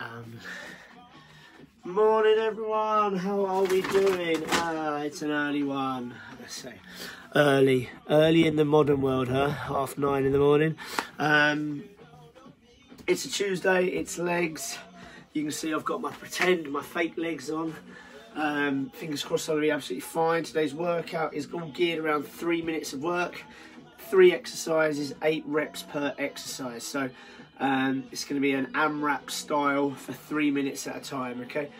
Um, morning everyone, how are we doing? Ah, it's an early one. Let's say early, early in the modern world, huh? Half nine in the morning. Um, it's a Tuesday, it's legs. You can see I've got my pretend, my fake legs on. Um, fingers crossed I'll be absolutely fine. Today's workout is all geared around three minutes of work, three exercises, eight reps per exercise. So um, it's going to be an AMRAP style for three minutes at a time, okay?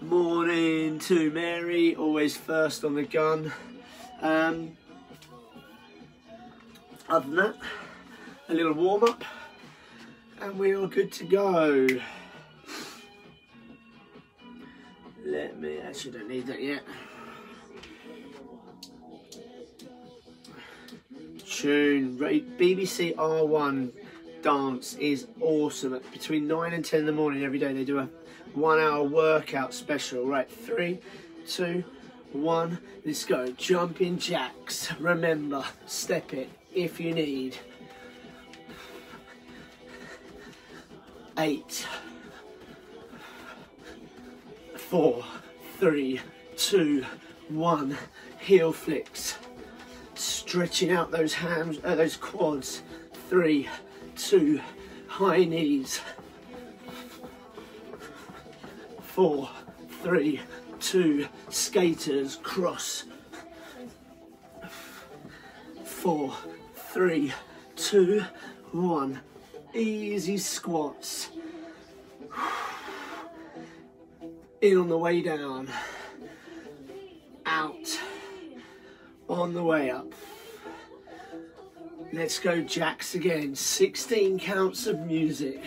Morning to Mary, always first on the gun. Um, other than that, a little warm up and we are good to go. Let me, actually don't need that yet. Tune, BBC R1 dance is awesome. Between 9 and 10 in the morning every day they do a one hour workout special. Right, three, two, one, let's go. Jumping jacks. Remember, step it if you need. Eight, four, three, two, one. Heel flicks. Stretching out those hams, uh, those quads. Three, two, high knees. Four, three, two, skaters, cross. Four, three, two, one. Easy squats. In on the way down. Out. On the way up. Let's go jacks again. 16 counts of music.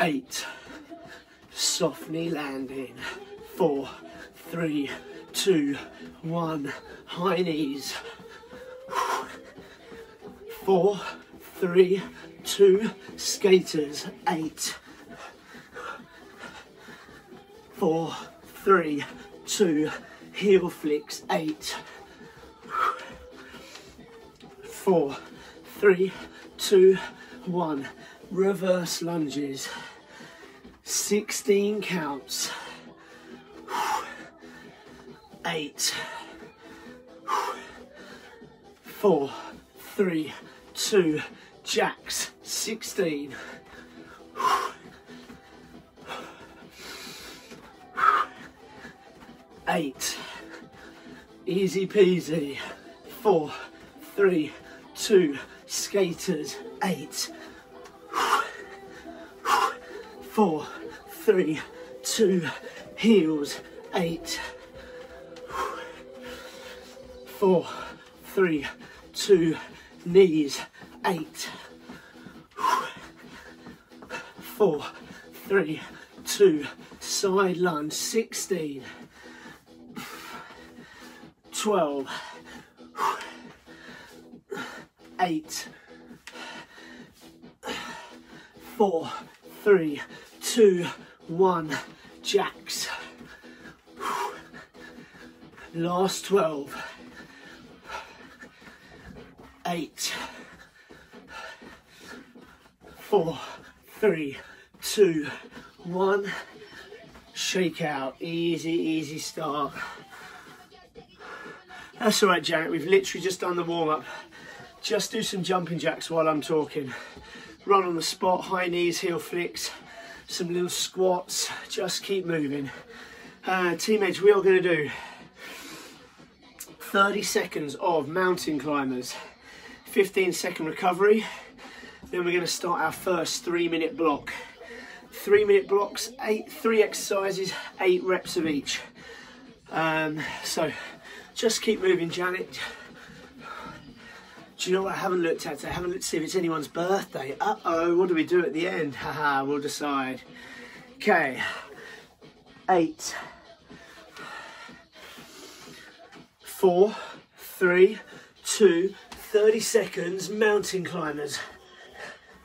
Eight. Soft knee landing. Four, three, two, one. High knees. Four, three, two. Skaters. Eight. Four, three, two heel flicks, eight, four, three, two, one, reverse lunges, 16 counts, eight, four, three, two, jacks, 16, eight, easy peasy, four, three, two, skaters, eight, four, three, two, heels, eight, four, three, two, knees, eight, four, three, two, side lunge, 16, 12, 8, 4, 3, 2, 1, jacks. Last 12, 8, 4, 3, 2, 1, shake out, easy, easy start. That's all right, Janet. We've literally just done the warm up. Just do some jumping jacks while I'm talking. Run on the spot, high knees, heel flicks, some little squats. Just keep moving. Uh, teammates, we are going to do 30 seconds of mountain climbers, 15 second recovery. Then we're going to start our first three minute block. Three minute blocks, eight, three exercises, eight reps of each. Um, so just keep moving, Janet. Do you know what I haven't looked at? I haven't looked to see if it's anyone's birthday. Uh-oh, what do we do at the end? Haha, we'll decide. Okay, eight, four, three, two, 30 seconds, mountain climbers.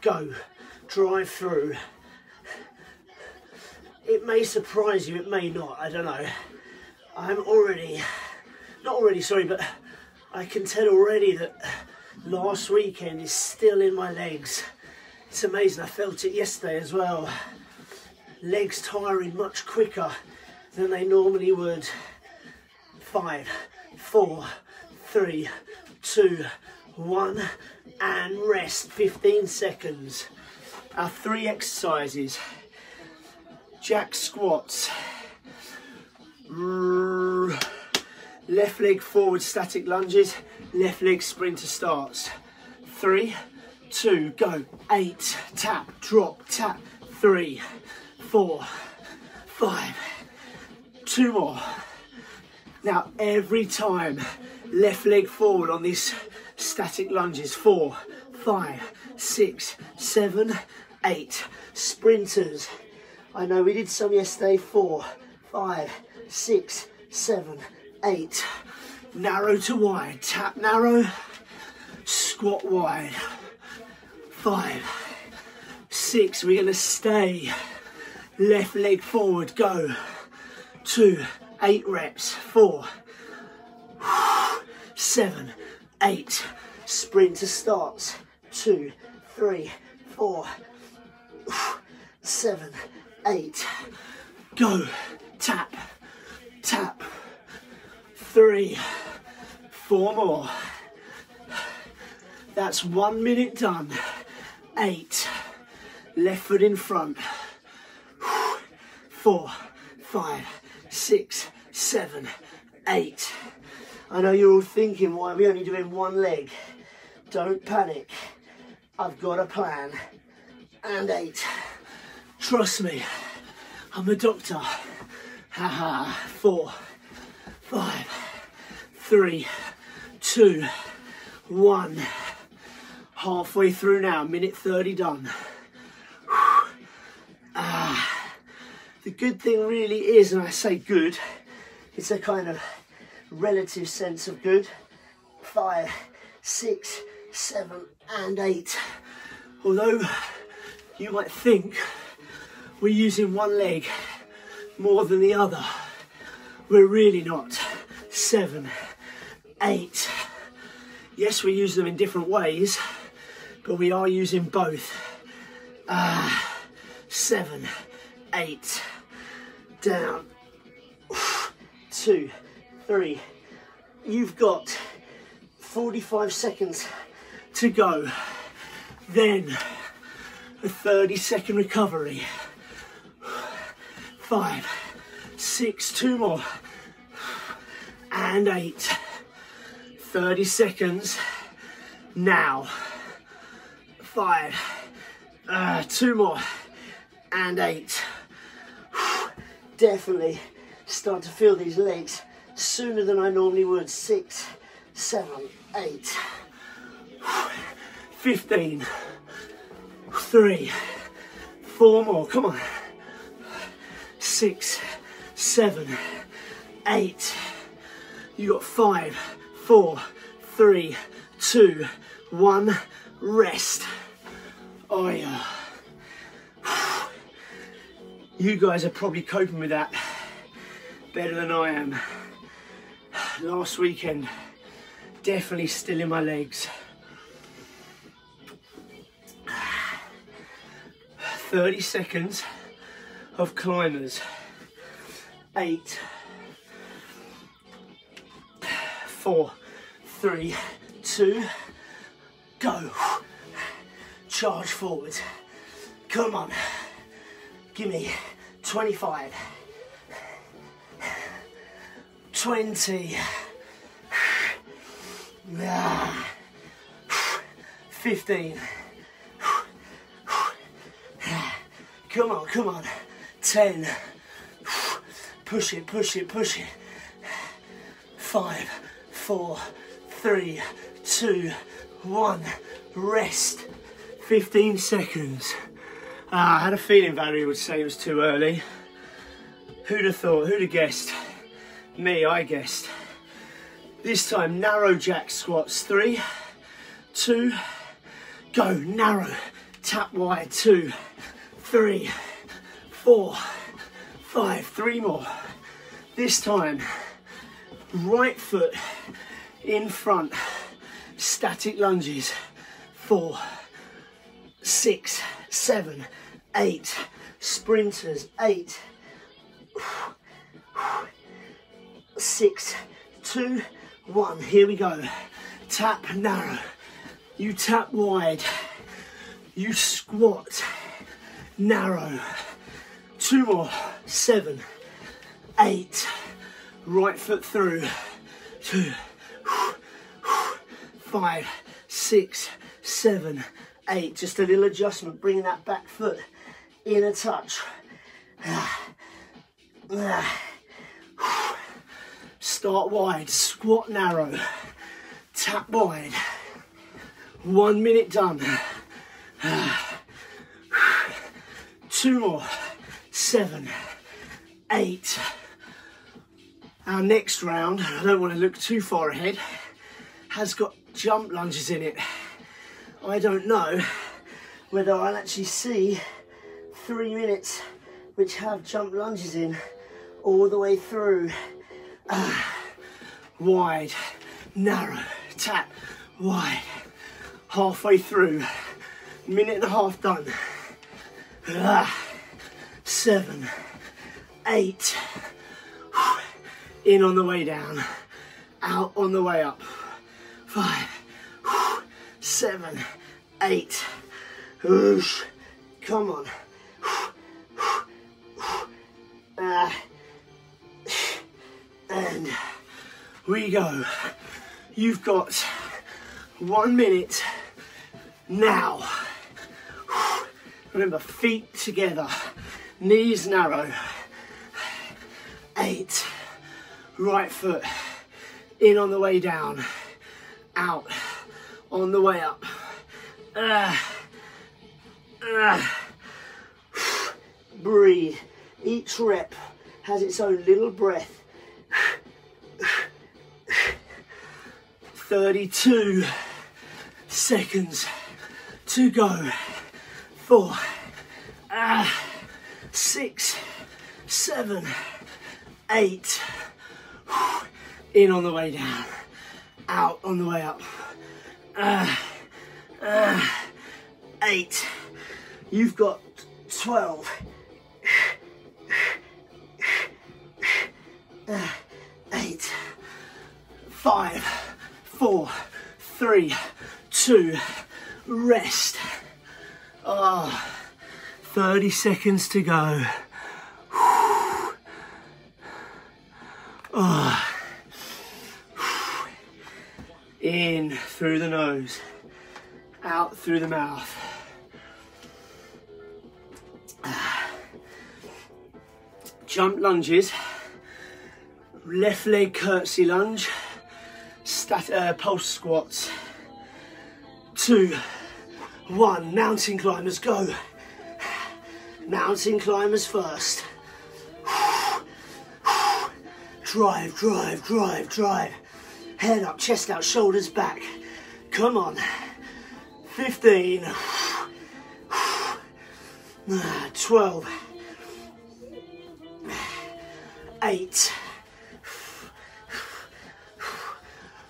Go, drive through. It may surprise you, it may not, I don't know. I'm already not already sorry, but I can tell already that last weekend is still in my legs. It's amazing, I felt it yesterday as well. Legs tiring much quicker than they normally would. Five, four, three, two, one, and rest 15 seconds. Our three exercises. Jack squats. Left leg forward static lunges, left leg sprinter starts. Three, two, go. Eight, tap, drop, tap. Three, four, five, two more. Now every time, left leg forward on these static lunges. Four, five, six, seven, eight. Sprinters. I know we did some yesterday. Four, five, six, seven, eight. Narrow to wide. Tap narrow. Squat wide. Five, six. We're to stay. Left leg forward. Go. Two, eight reps. Four, seven, eight. Sprinter starts. Two, three, four, seven, eight. Go. Tap, tap. Three, four more. That's one minute done. Eight. Left foot in front. Four, five, six, seven, eight. I know you're all thinking, why are we only doing one leg? Don't panic. I've got a plan. And eight. Trust me, I'm a doctor. Haha. Four, five, three, two, one. Halfway through now, minute 30 done. Ah, the good thing really is, and I say good, it's a kind of relative sense of good. Five, six, seven, and eight. Although you might think we're using one leg more than the other, we're really not. Seven, eight. Yes, we use them in different ways, but we are using both. Ah, seven, eight, down, two, three. You've got 45 seconds to go. Then a 30 second recovery. Five, six, two more, and eight. 30 seconds now. Five, uh, two more, and eight. Definitely start to feel these legs sooner than I normally would. Six, seven, eight, 15, three, four more, come on. Six, seven, eight. You got five, four, three, two, one. Rest. Oh yeah. You guys are probably coping with that better than I am. Last weekend, definitely still in my legs. 30 seconds of climbers. Eight, four, three, two, go. Charge forward. Come on. Give me 25. 20. 15. Come on, come on. 10. Push it, push it, push it. Five, four, three, two, one. Rest. 15 seconds. Ah, I had a feeling Valerie would say it was too early. Who'd have thought? Who'd have guessed? Me, I guessed. This time, narrow jack squats. Three, two, go. Narrow, tap wide. Two, three, four, five. Three more. This time, right foot in front. static lunges. Four, six, seven, eight. Sprinters, eight, six, two, one. Here we go. Tap narrow. You tap wide. You squat narrow. Two more. Seven, eight. Right foot through. Two, five, six, seven, eight. Just a little adjustment, bringing that back foot in a touch. Start wide, squat narrow, tap wide. One minute done. Two more. Seven, eight. Our next round, I don't want to look too far ahead, has got jump lunges in it. I don't know whether I'll actually see three minutes which have jump lunges in all the way through. Uh, wide, narrow, tap, wide, halfway through, minute and a half done. Uh, seven, eight, in on the way down, out on the way up. Five, seven, eight, come on. Uh, and we go. You've got one minute now. Remember, feet together, knees narrow. Eight, right foot in on the way down, out on the way up. Uh, uh, breathe. Each rep has its own little breath. 32 seconds to go. Four, six, seven, eight. In on the way down, out on the way up. Uh, uh, eight. You've got 12. Uh, eight, five, four, three, two, rest. Oh, 30 seconds to go. Oh. In through the nose, out through the mouth. Jump lunges left leg curtsy lunge, stat, uh, pulse squats. Two, one, mountain climbers, go. Mountain climbers first. Drive, drive, drive, drive. Head up, chest out, shoulders back. Come on. 15. 12. 8.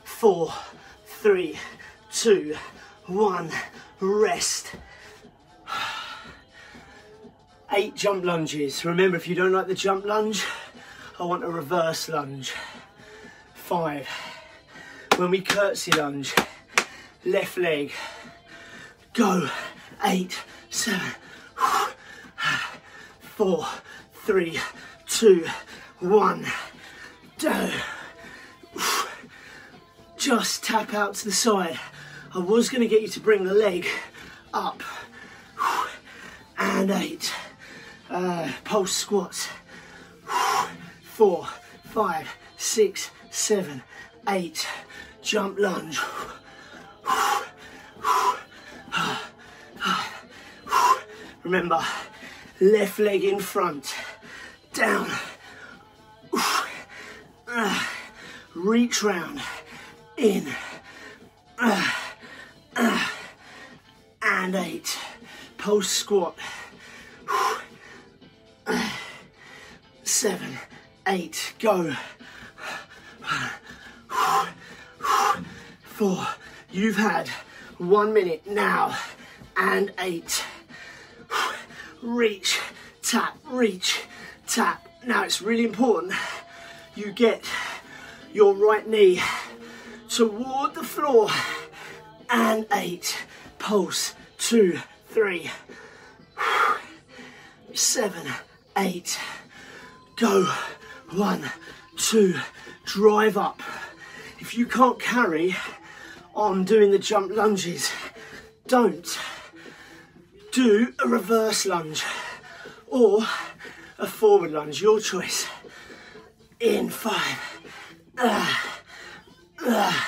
4. 3. 2. 1. rest. Eight jump lunges. Remember, if you don't like the jump lunge, I want a reverse lunge. Five. When we curtsy lunge, left leg, go. Eight, seven, four, three, two, one, go just tap out to the side. I was going to get you to bring the leg up. And eight. Uh, pulse squats. Four, five, six, seven, eight. Jump lunge. Remember, left leg in front. Down. Reach round in, and eight. Pulse squat. Seven, eight, go. Four, You've had one minute now and eight. Reach, tap, reach, tap. Now it's really important you get your right knee toward the floor and eight. Pulse, two, three, seven, eight. Go, one, two, drive up. If you can't carry on doing the jump lunges, don't. Do a reverse lunge or a forward lunge, your choice. In five. Uh, uh,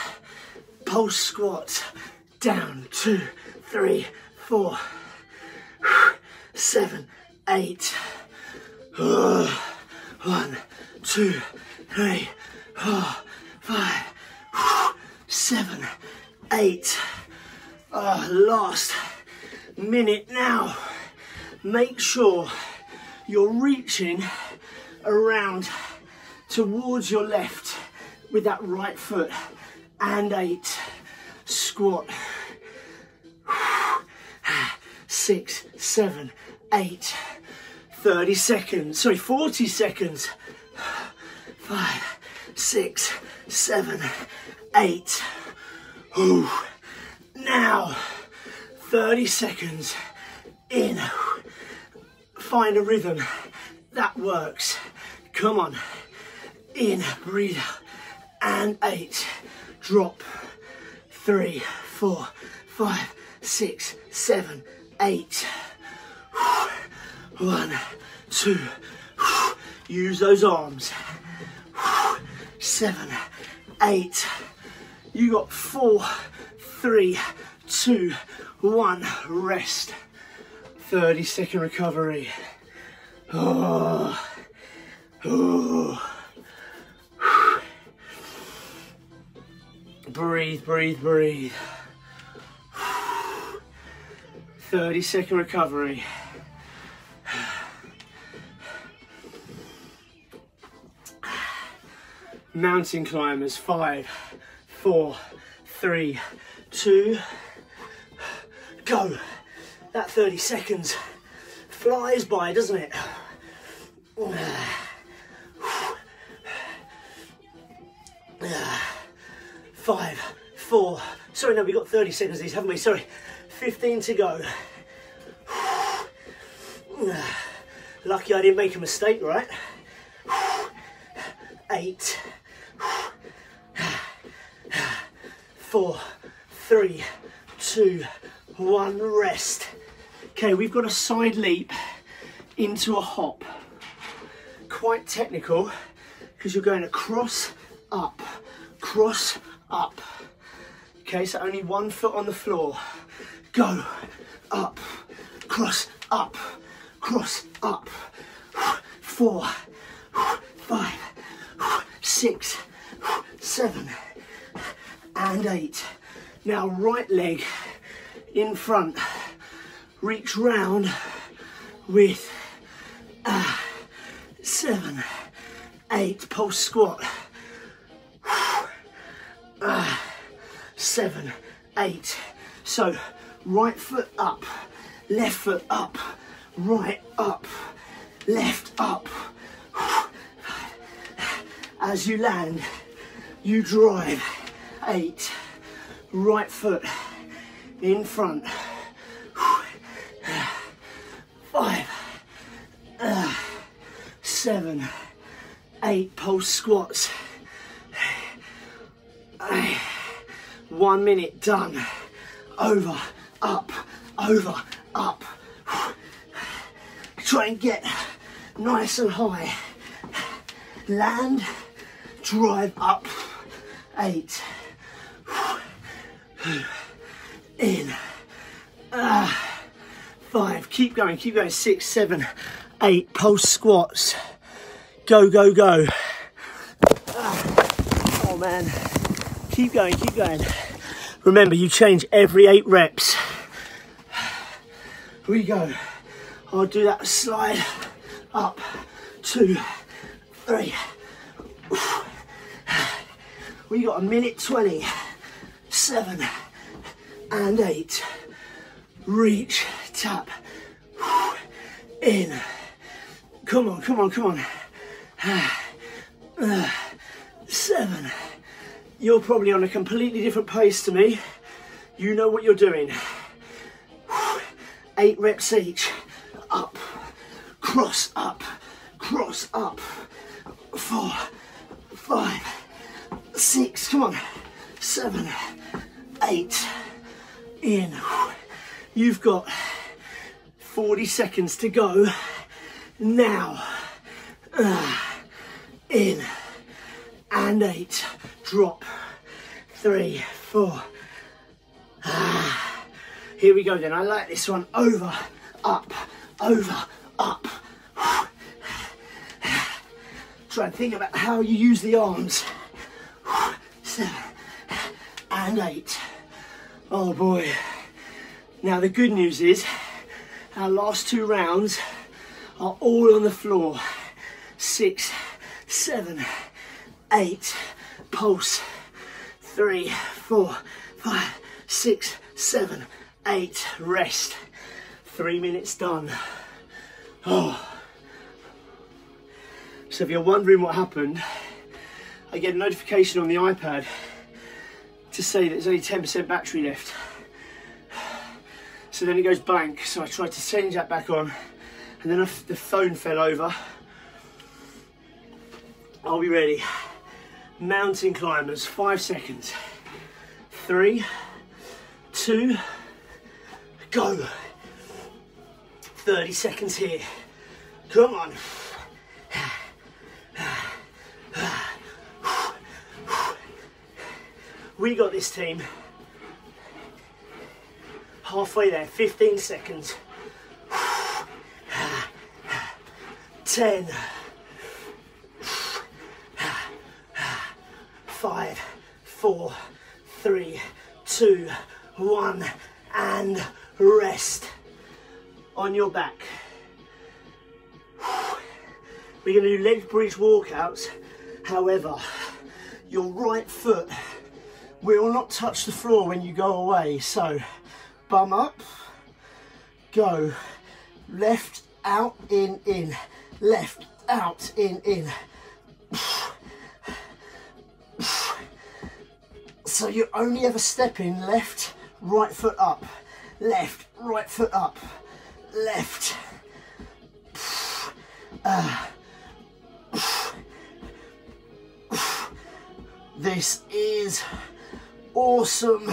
pulse squat, Down, two, three, four, seven, eight. Uh, one, two, three, four, five, seven, eight. Oh, last minute now. Make sure you're reaching around towards your left with that right foot and eight squat ah, six seven eight 30 seconds sorry 40 seconds. Five six seven eight. Ooh. now 30 seconds. In. Find a rhythm. That works. Come on. In. Breathe. And eight. Drop. Three four five six seven eight one two use those arms seven eight you got four three two one rest 30 second recovery oh, oh. Breathe, breathe, breathe. 30 second recovery. Mountain climbers, five, four, three, two, go. That 30 seconds flies by, doesn't it? five, four, sorry, no, we've got 30 seconds these, haven't we? Sorry, 15 to go. Lucky I didn't make a mistake, right? Eight, four, three, two, one, rest. Okay, we've got a side leap into a hop. Quite technical, because you're going across, up, cross, up. Okay, so only one foot on the floor. Go, up, cross, up, cross, up. Four, five, six, seven, and eight. Now right leg in front. Reach round with uh, seven, eight, pulse squat uh, seven, eight. So right foot up, left foot up, right up, left up. As you land, you drive eight, right foot in front, five, seven, eight pulse squats. One minute done. Over, up, over, up. Try and get nice and high. Land, drive up. Eight. In. Uh, five. Keep going, keep going. Six, seven, eight. Pulse squats. Go, go, go. Uh, oh man. Keep going, keep going. Remember, you change every eight reps. Here we go. I'll do that slide up, two, three. We got a minute 20, seven, and eight. Reach, tap, in. Come on, come on, come on. Uh, seven. You're probably on a completely different pace to me. You know what you're doing. Eight reps each. Up, cross up, cross up. Four, five, six, come on. Seven, eight, in. You've got 40 seconds to go now. Uh, in and eight. Drop. Three, four. Ah. Here we go then. I like this one. Over, up, over, up. Try and think about how you use the arms. Seven and eight. Oh boy. Now the good news is our last two rounds are all on the floor. Six, seven, eight, pulse. Three, four, five, six, seven, eight, rest. Three minutes done. Oh. So if you're wondering what happened, I get a notification on the iPad to say that there's only 10% battery left. So then it goes blank. So I tried to change that back on and then the phone fell over. I'll be ready. Mountain climbers, five seconds. Three, two, go. 30 seconds here. Come on. We got this team. Halfway there, 15 seconds. 10. 5, 4, 3, 2, 1, and rest on your back. We're going to do leg bridge walkouts. However, your right foot will not touch the floor when you go away. So, bum up, go, left, out, in, in, left, out, in, in. So you're only ever stepping left, right foot up, left, right foot up, left. Uh, this is awesome.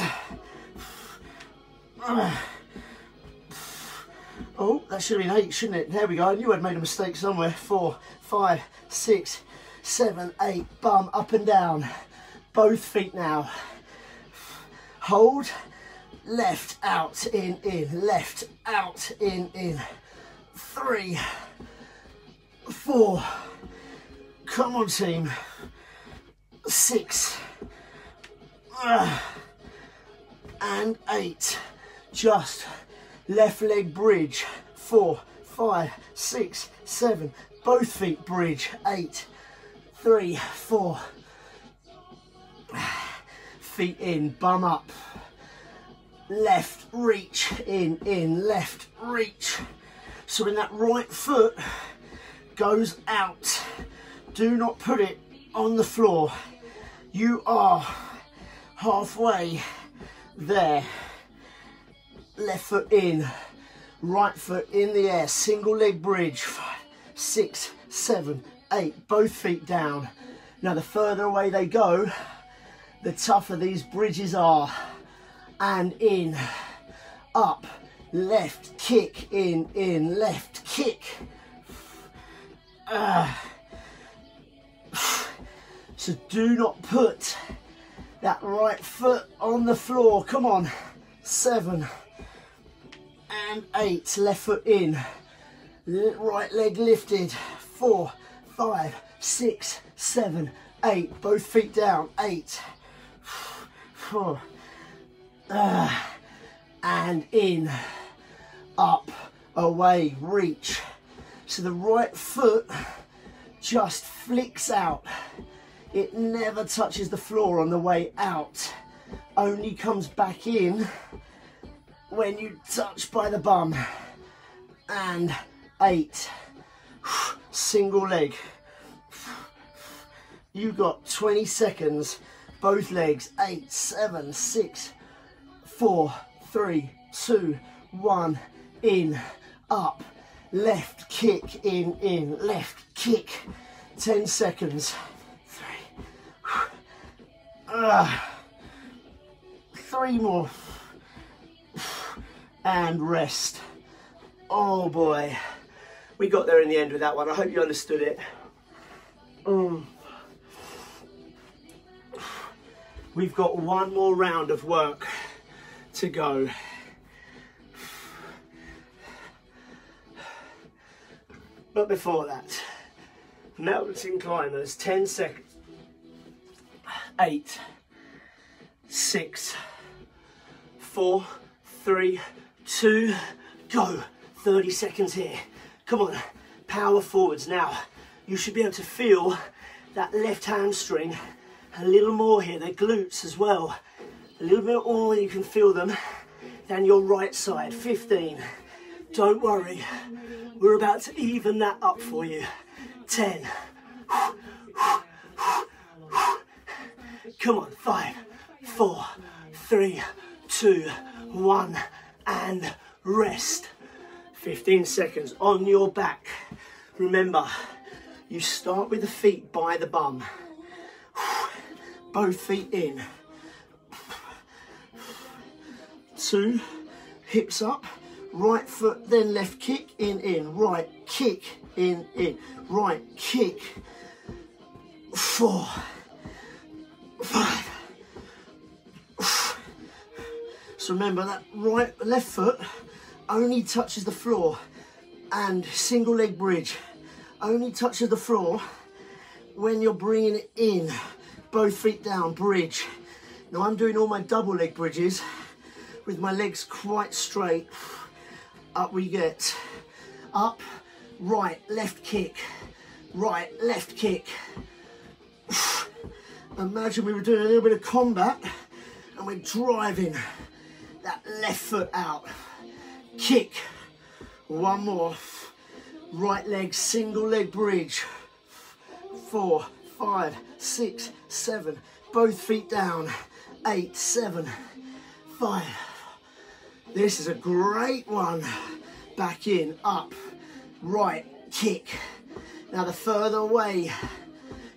Oh, that should have been eight, shouldn't it? There we go. I knew I'd made a mistake somewhere. Four, five, six, seven, eight. Bum up and down. Both feet now. Hold. Left, out, in, in. Left, out, in, in. Three, four. Come on, team. Six. And eight. Just left leg bridge. Four, five, six, seven. Both feet bridge. Eight, three, four. Feet in, bum up. Left reach, in, in, left reach. So when that right foot goes out, do not put it on the floor. You are halfway there. Left foot in, right foot in the air, single leg bridge. Five, six, seven, eight, both feet down. Now the further away they go, the tougher these bridges are. And in, up, left, kick, in, in, left, kick. Uh, so do not put that right foot on the floor. Come on. Seven and eight. Left foot in. Right leg lifted. Four, five, six, seven, eight. Both feet down. Eight. Four. Uh, and in. Up. Away. Reach. So the right foot just flicks out. It never touches the floor on the way out, only comes back in when you touch by the bum. And eight. Single leg. You got 20 seconds, both legs. Eight, seven, six, four, three, two, one. In, up, left kick, in, in, left kick. 10 seconds. Three. More. And rest. Oh boy. We got there in the end with that one. I hope you understood it. Mm. We've got one more round of work to go. But before that, mountain climbers, 10 seconds. Eight, six, four, three, two, go. 30 seconds here. Come on, power forwards. Now, you should be able to feel that left hamstring a little more here, the glutes as well. A little bit more, you can feel them, than your right side. 15. Don't worry, we're about to even that up for you. 10. Come on, five, four, three, two, one, and rest. 15 seconds on your back. Remember, you start with the feet by the bum. Both feet in. Two, hips up, right foot, then left kick, in, in, right kick, in, in, right kick. Four, five. So remember that right, left foot only touches the floor and single leg bridge only touches the floor when you're bringing it in. Both feet down bridge. Now I'm doing all my double leg bridges with my legs quite straight. Up we get. Up right left kick. Right left kick imagine we were doing a little bit of combat and we're driving that left foot out kick. One more. Right leg, single leg bridge. Four, five, six, seven. Both feet down. Eight, seven, five. This is a great one. Back in, up, right, kick. Now the further away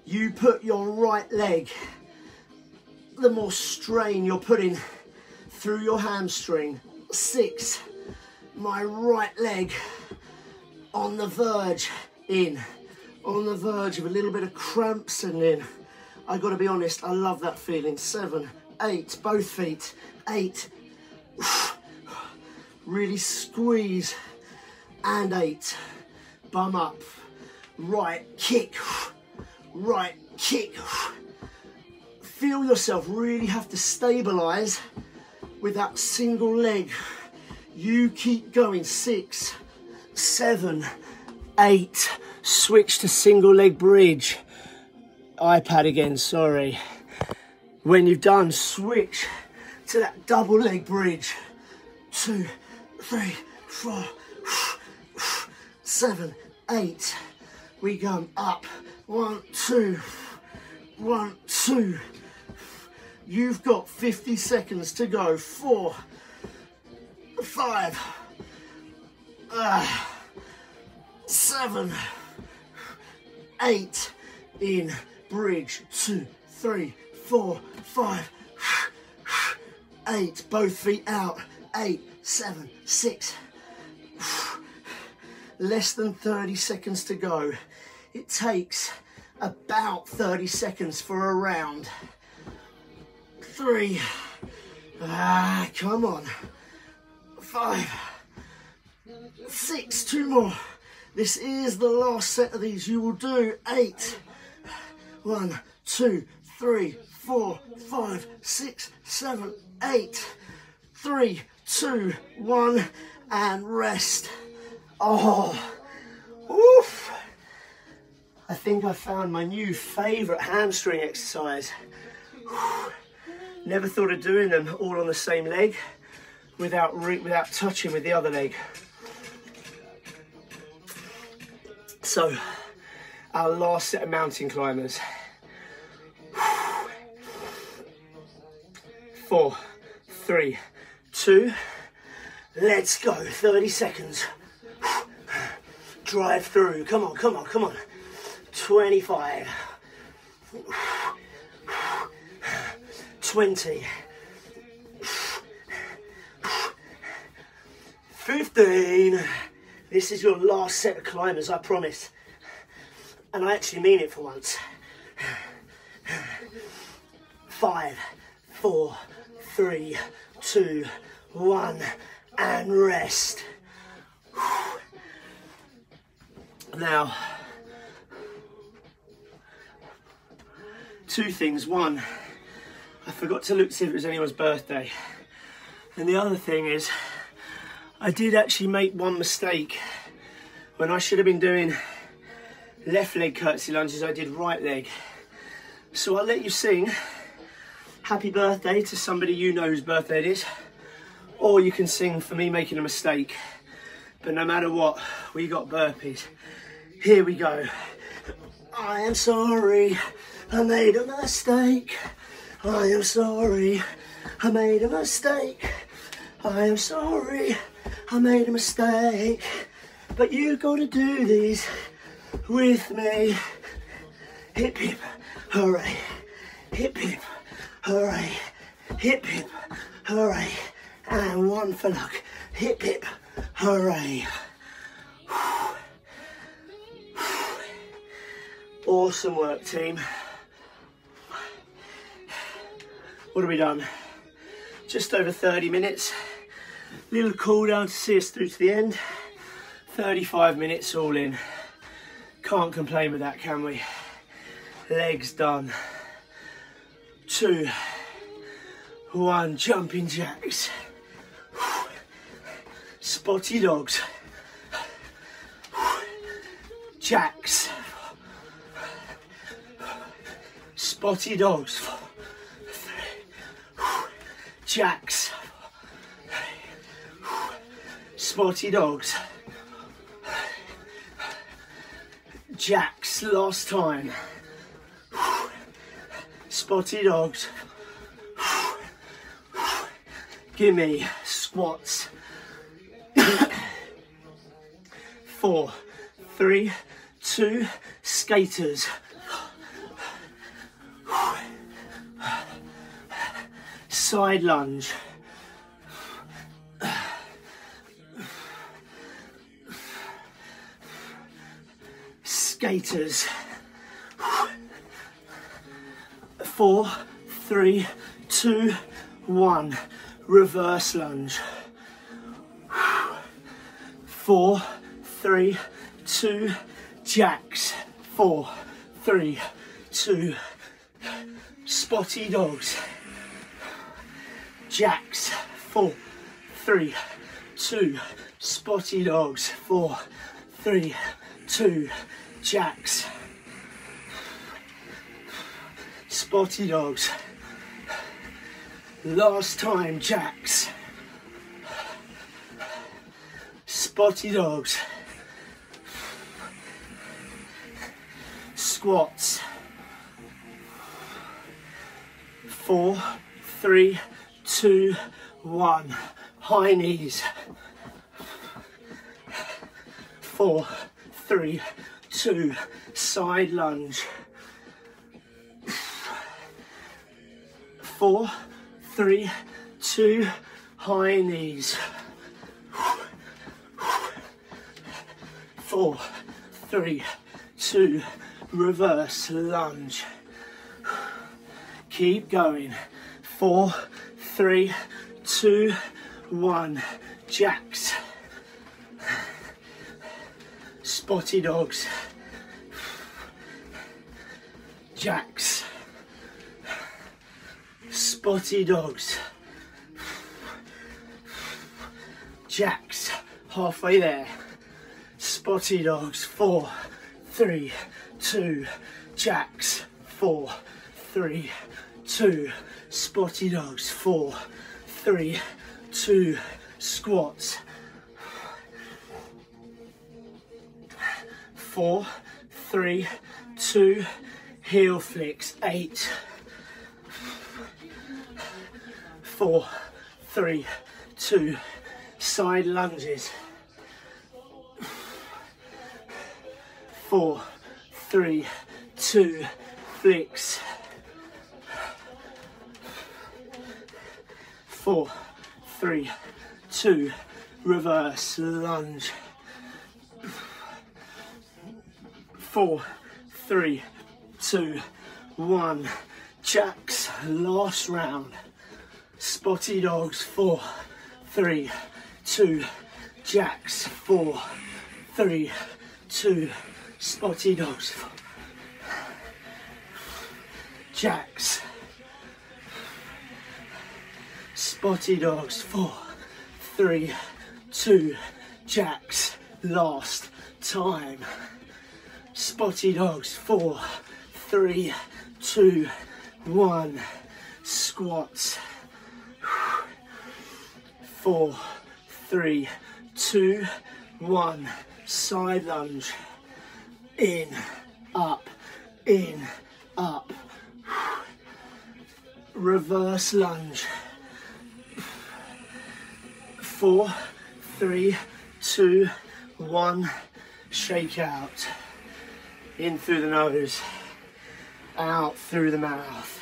you put your right leg, the more strain you're putting through your hamstring. Six, my right leg on the verge in, on the verge of a little bit of cramps and in. I gotta be honest, I love that feeling. Seven, eight, both feet, eight. Really squeeze, and eight. Bum up, right kick, right kick. Feel yourself really have to stabilize with that single leg. You keep going. Six, seven, eight. Switch to single leg bridge. iPad again, sorry. When you've done, switch to that double leg bridge. Two, three, four, seven, eight. We go up. One, two, one, two. You've got 50 seconds to go. Four, five, uh, seven, eight, in, bridge, two, three, four, five, eight, both feet out, eight, seven, six, less than 30 seconds to go. It takes about 30 seconds for a round. Three, ah, come on five, six, two more. This is the last set of these. You will do eight. One, two, three, four, five, six, seven, eight. Three, two, one, and rest. Oh, oof. I think I found my new favorite hamstring exercise. Never thought of doing them all on the same leg without without touching with the other leg. So, our last set of mountain climbers. Four, three, two, let's go. 30 seconds. Drive through. Come on, come on, come on. 25. 20. 15. This is your last set of climbers, I promise. And I actually mean it for once. Five, four, three, two, one, and rest. Now, two things. One, I forgot to look to see if it was anyone's birthday. And the other thing is, I did actually make one mistake. When I should have been doing left leg curtsy lunges, I did right leg. So I'll let you sing happy birthday to somebody you know whose birthday it is. Or you can sing for me making a mistake. But no matter what, we got burpees. Here we go. I am sorry, I made a mistake. I am sorry, I made a mistake. I am sorry, I made a mistake. But you gotta do these with me. Hip hip, hooray. Hip hip, hooray. Hip hip, hooray. And one for luck. Hip hip, hooray. Awesome work, team. What have we done? Just over 30 minutes. Little cool down to see us through to the end. 35 minutes all in. Can't complain with that, can we? Legs done. Two, one, jumping jacks. Spotty dogs. Jacks. Spotty dogs. Jacks. spotty dogs. Jacks last time. Spotty dogs. Gimme squats. Four, three, two, skaters. Side lunge. Skaters. Four, three, two, one. Reverse lunge. Four, three, two, jacks. Four, three, two, spotty dogs. Jacks. Four, three, two, spotty dogs. Four, three, two, jacks. Spotty dogs. Last time, jacks. Spotty dogs. Squats. Four, three, two, one. High knees. Four, three, two. Side lunge. Four, three, two. High knees. Four, three, two. Reverse lunge. Keep going. Four, three, two, one. Jacks. Spotty dogs. Jacks. Spotty dogs. Jacks. Halfway there. Spotty dogs. Four, three, two. Jacks. Four, three, two. Spotty dogs. Four, three, two, squats. Four, three, two, heel flicks, eight, four, three, two, side lunges, four, three, two, flicks, four, three, two, reverse lunge, four, three, two, one, jacks, last round, spotty dogs, four, three, two, jacks, four, three, two, spotty dogs, jacks, spotty dogs, four, three, two, jacks, last time, spotty dogs, four, three, two, one, squats, four, three, two, one, side lunge, in, up, in, up, reverse lunge, four, three, two, one, shake out, in through the nose, out through the mouth.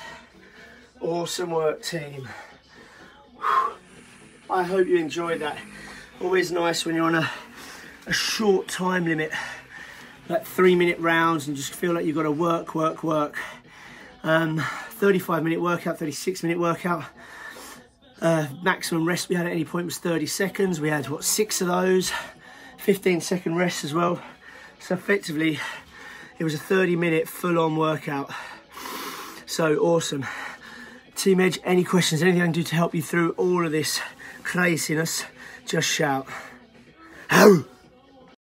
Awesome work team. I hope you enjoyed that. Always nice when you're on a, a short time limit, like three minute rounds and just feel like you've got to work, work, work. Um, 35 minute workout, 36 minute workout. Uh, maximum rest we had at any point was 30 seconds. We had, what, six of those. 15 second rest as well. So effectively, it was a 30 minute full on workout. So awesome. Team Edge, any questions, anything I can do to help you through all of this craziness, just shout.